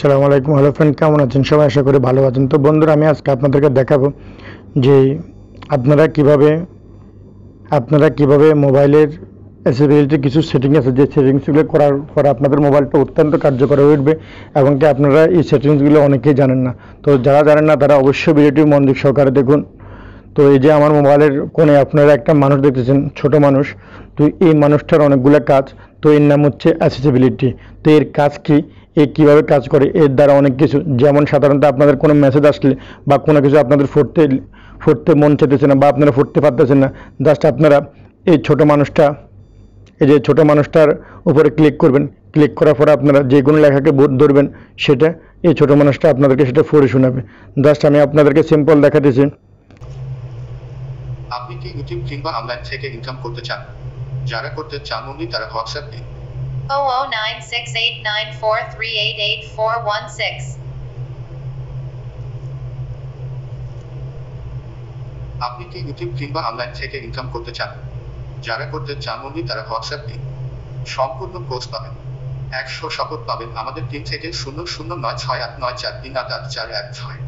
সালাম আলাইকুম। Hello friend কেমন আছেন? সবাই আশা করি ভালো আছেন। তো বন্ধুরা, আমি আজকে আপনাদেরকে দেখাবো যে আপনারা কীভাবে আপনারা কীভাবে মোবাইলের অ্যাসেসিবিলিটি কিছু সেটিং আছে, যে সেটিংসগুলো করার পর আপনাদের মোবাইলটা অত্যন্ত কার্যকর হয়ে উঠবে এবং কি আপনারা এই সেটিংসগুলো অনেকেই জানেন না। তো যারা জানেন না, তারা অবশ্যই ভিডিওটি মনোযোগ সহকারে দেখুন। তো এই যে আমার মোবাইলের কোণে আপনারা একটা মানুষ দেখতেছেন, ছোট মানুষ। তো এই মানুষটার অনেকগুলো কাজ। তো এর নাম হচ্ছে অ্যাসেসিবিলিটি তো এর কাজ কি? এ কীভাবে কাজ করে, এর দ্বারা অনেক কিছু। যেমন সাধারণত আপনাদের কোনো মেসেজ আসলে বা কোনো কিছু আপনাদের পড়তে পড়তে মন চেতেছে না বা আপনারা পড়তে পারতেছেন না জাস্ট আপনারা এই ছোট মানুষটা, এই যে ছোট মানুষটার উপরে ক্লিক করবেন। ক্লিক করার পরে আপনারা যে কোনো লেখাকে ধরবেন, সেটা এই ছোট মানুষটা আপনাদেরকে সেটা পড়ে শোনাবে। জাস্ট আমি আপনাদেরকে সিম্পল দেখাতেছি। আপনি কি ইউটিউব কিংবা অনলাইন থেকে ইনকাম করতে চান? যারা করতে চান উনি তারা হোয়াটসঅ্যাপ দিন। 0096894388416. আপনি কি ইউটিউব কিংবা অনলাইন থেকে ইনকাম করতে চান? যারা করতে চান উনি তারা হোয়াটসঅ্যাপ দিন। সম্পূর্ণ কোর্স পাবেন। একশো শপথ পাবেন। আমাদের টিম থেকে শূন্য শূন্য নয় ছয় আট নয় চার তিন আট আট চার এক ছয়।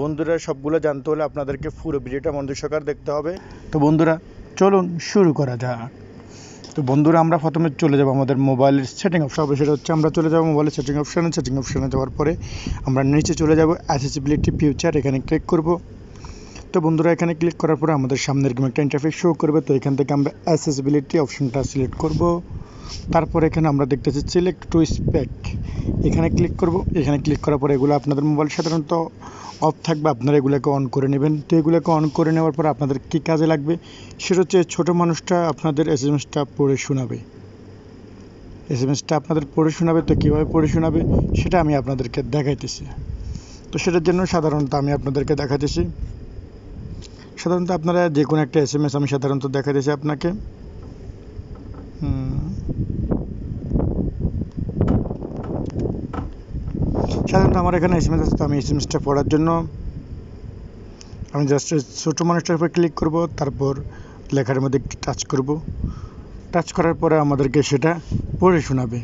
বন্ধুরা সবগুলো জানতে হলে আপনাদেরকে পুরো ভিডিওটা মনোযোগ সহকারে দেখতে হবে। তো বন্ধুরা চলুন শুরু করা যাক। তো বন্ধুরা, আমরা প্রথমে চলে যাব আমাদের মোবাইলের সেটিং অপশন হবে সেটা হচ্ছে আমরা চলে যাব মোবাইলের সেটিং অপশানে সেটিং অপশানে যাওয়ার পরে আমরা নিচে চলে যাব অ্যাসেসিবিলিটি ফিউচার এখানে ক্লিক করব। তো বন্ধুরা, এখানে ক্লিক করার পরে আমাদের সামনে এরকম একটা ইন্টারফেস শো করবে। তো এখান থেকে আমরা অ্যাসেসিবিলিটি অপশনটা সিলেক্ট করব। তারপর এখানে আমরা দেখতেছি সিলেক্ট টু স্পেক এখানে ক্লিক করব। এখানে ক্লিক করার পরে এগুলো আপনাদের মোবাইল সাধারণত অফ থাকবে, আপনারা এগুলোকে অন করে নেবেন। তো এগুলোকে অন করে নেওয়ার পর আপনাদের কী কাজে লাগবে? সেটা হচ্ছে ছোটো মানুষটা আপনাদের এস এম এসটা পড়ে শোনাবে। এস এম এসটা আপনাদের পড়ে শোনাবে, তো কীভাবে পড়ে শোনাবে, সেটা আমি আপনাদেরকে দেখাইতেছি। তো সেটার জন্য সাধারণত আমি আপনাদেরকে দেখাতেছি সাধারণত আপনারা যে কোনো একটা এস এম এস আমি সাধারণত দেখাতেছি আপনাকে। সাধারণত আমার এখানে এস এম এস আছে তো আমি এস এম এসটা পড়ার জন্য। আমি জাস্ট ছোটো মানুষটার উপর ক্লিক করব, তারপর লেখার মধ্যে একটু টাচ করব। টাচ করার পরে আমাদেরকে সেটা পড়ে শোনাবে।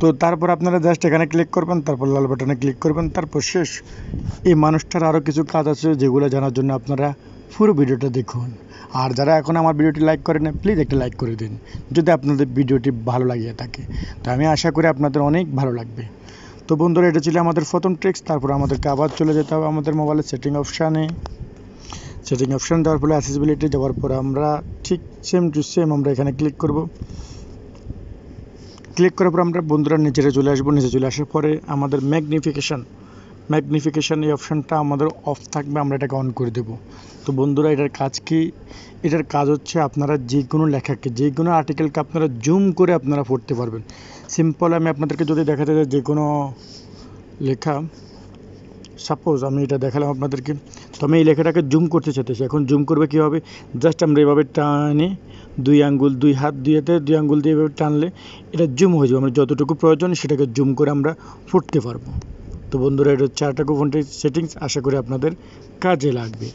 তো তারপর আপনারা জাস্ট এখানে ক্লিক করবেন, তারপর লাল বাটনে ক্লিক করবেন, তারপর শেষ। এই মানুষটার আরও কিছু কাজ আছে যেগুলো জানার জন্য আপনারা পুরো ভিডিওটা দেখুন। আর যারা এখন আমার ভিডিওটি লাইক করে না প্লিজ একটা লাইক করে দিন, যদি আপনাদের ভিডিওটি ভালো লাগিয়ে থাকে। তো আমি আশা করি আপনাদের অনেক ভালো লাগবে। তো বন্ধুরা, এটা ছিল আমাদের প্রথম ট্রিক্স তারপর আমাদেরকে আবার চলে যেতে হবে আমাদের মোবাইলের সেটিং অপশানে সেটিং অপশান দেওয়ার ফলে অ্যাসেসিবিলিটি যাওয়ার পরে আমরা ঠিক সেম টু সেম আমরা এখানে ক্লিক করব। ক্লিক করার পর আমরা বন্ধুরা নিচে চলে আসব। নিচে চলে আসার পরে আমাদের ম্যাগনিফিকেশান ম্যাগনিফিকেশান এই অপশানটা আমাদের অফ থাকবে, আমরা এটাকে অন করে দেব। তো বন্ধুরা, এটার কাজ কি? এটার কাজ হচ্ছে আপনারা যে কোনো লেখাকে, যে কোনো আর্টিকেলকে আপনারা জুম করে আপনারা পড়তে পারবেন। সিম্পল আমি আপনাদেরকে যদি দেখাতে যাই, যে কোনো লেখা সাপোজ আমি এটা দেখালাম আপনাদেরকে, তো আমি এই লেখাটাকে জুম করতে চাইতেছি। এখন জুম করবে কীভাবে? জাস্ট আমরা এভাবে টানে, দুই আঙ্গুল, দুই হাত, দুই হাতে দুই আঙ্গুল দিয়ে এভাবে টানলে এটা জুম হয়ে যাবে। আমরা যতটুকু প্রয়োজন সেটাকে জুম করে আমরা ফুটতে পারব। তো বন্ধুরা, এটা হচ্ছে ফোনটির সেটিংস আশা করি আপনাদের কাজে লাগবে।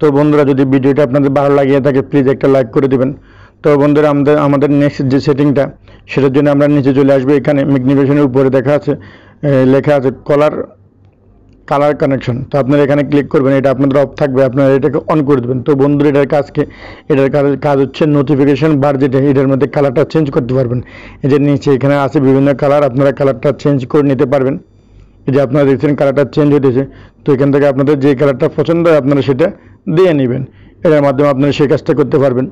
তো বন্ধুরা, যদি ভিডিওটা আপনাদের ভালো লাগিয়ে থাকে প্লিজ একটা লাইক করে দেবেন। তো বন্ধুরা, আমাদের আমাদের নেক্সট যে সেটিংটা সেটার জন্য আমরা নিচে চলে আসব। এখানে ম্যাগনিফিকেশনের উপরে দেখা আছে লেখা আছে কলার কালার কানেকশন তো আপনারা এখানে ক্লিক করবেন, এটা আপনাদের অফ থাকবে, আপনারা এটাকে অন করে দেবেন। তো বন্ধুরা, এটার কাজকে, এটার কাজ হচ্ছে নোটিফিকেশন বার যেটা, এটার মধ্যে কালারটা চেঞ্জ করতে পারবেন। এই যে নিচে এখানে আছে বিভিন্ন কালার আপনারা কালারটা চেঞ্জ করে নিতে পারবেন। যে আপনারা দেখছেন কালারটা চেঞ্জ হতেছে তো এখান থেকে আপনাদের যে কালারটা পছন্দ হয় আপনারা সেটা দিয়ে নেবেন। এটার মাধ্যমে আপনারা সেই কাজটা করতে পারবেন।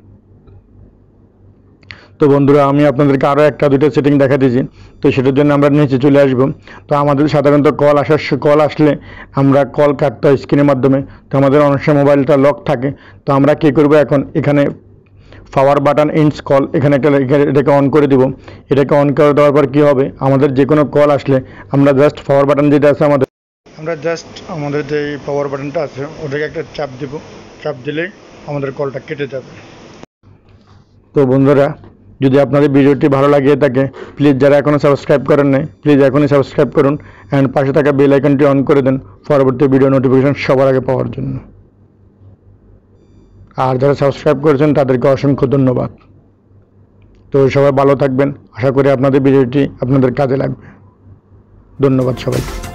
তো বন্ধুরা, আমি আপনাদেরকে আরও একটা দুটো সেটিং দেখা দিয়েছি, তো সেটার জন্য আমরা নিচে চলে আসব। তো আমাদের সাধারণত কল আসার কল আসলে আমরা কল কাটতে হয় স্ক্রিনের মাধ্যমে। তো আমাদের অনেক সময় মোবাইলটা লক থাকে। তো আমরা কী করব এখন? এখানে পাওয়ার বাটন ইন্স কল এখানে একটা এটাকে অন করে দিব। এটাকে অন করে দেওয়ার পর কী হবে? আমাদের যে কোনো কল আসলে আমরা জাস্ট পাওয়ার বাটন যেটা আছে আমাদের আমরা জাস্ট আমাদের যে পাওয়ার বাটনটা আছে ওটাকে একটা চাপ দিব। চাপ দিলেই আমাদের কলটা কেটে যাবে। তো বন্ধুরা যদি আপনাদের ভিডিওটি ভালো লাগিয়ে থাকে প্লিজ যারা এখনও সাবস্ক্রাইব করেন নাই প্লিজ এখনই সাবস্ক্রাইব করুন অ্যান্ড পাশে থাকা বেল আইকনটি অন করে দেন। পরবর্তী ভিডিও নোটিফিকেশন সবার আগে পাওয়ার জন্য। আর যারা সাবস্ক্রাইব করেছেন, তাদেরকে অসংখ্য ধন্যবাদ। তো সবাই ভালো থাকবেন। আশা করি আপনাদের ভিডিওটি আপনাদের কাজে লাগবে। ধন্যবাদ সবাইকে।